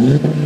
Mm-hmm.